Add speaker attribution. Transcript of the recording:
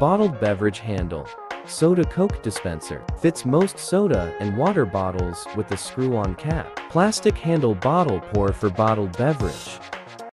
Speaker 1: Bottled beverage handle. Soda Coke dispenser. Fits most soda and water bottles with a screw-on cap. Plastic handle bottle pour for bottled beverage.